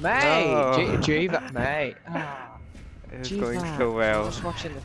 Mate, No. G- Jiva, mate. Ah, It's going so well. I was watching the